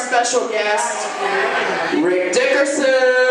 special guest, Rick Dickerson.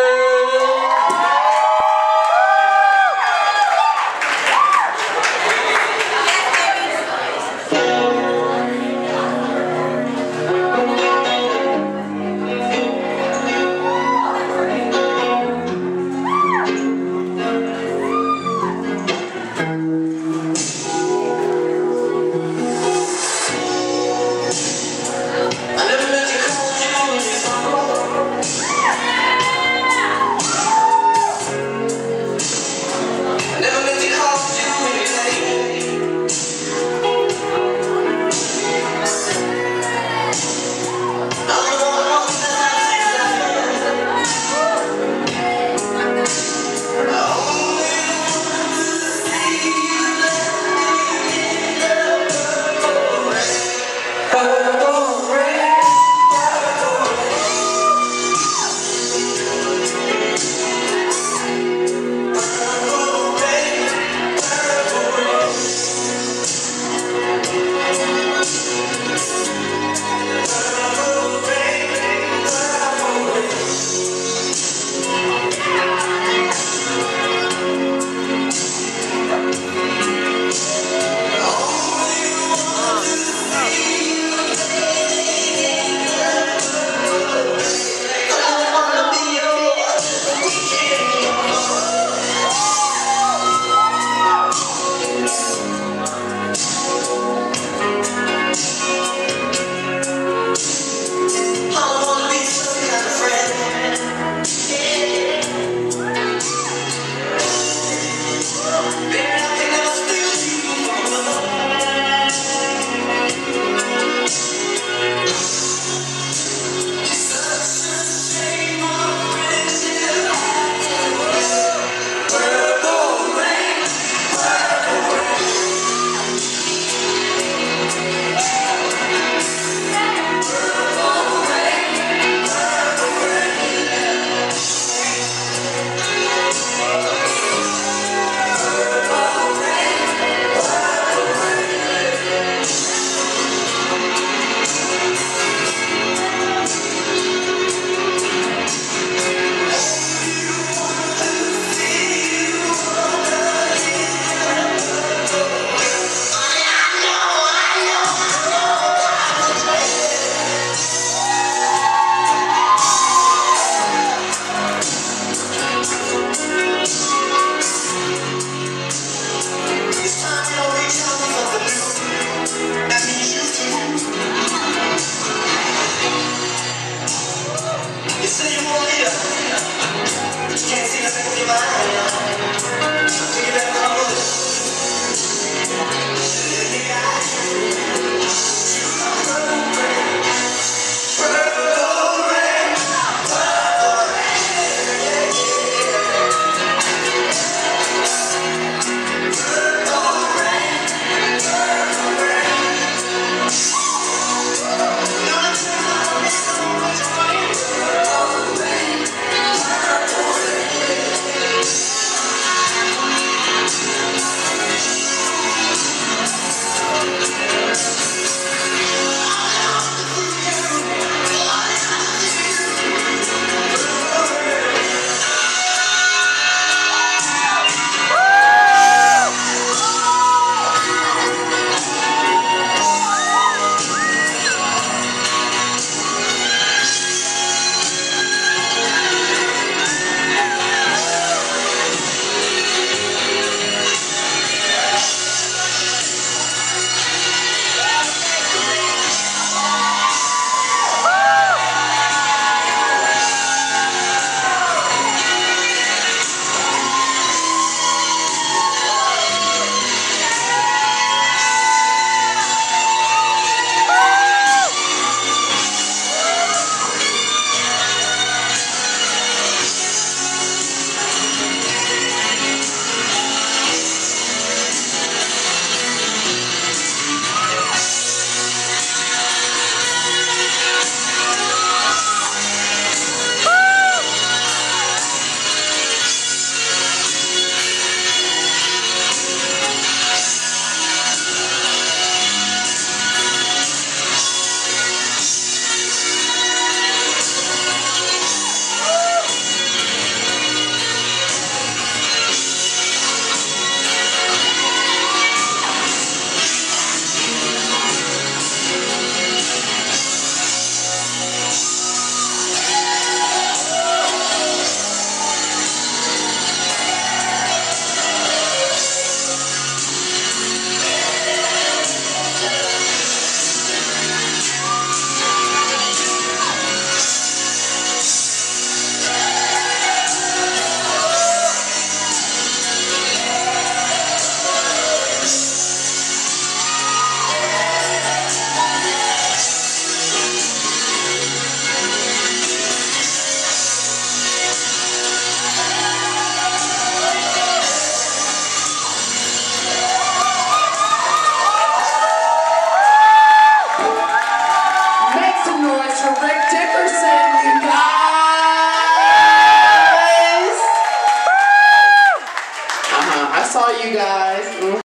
Rick Dickerson.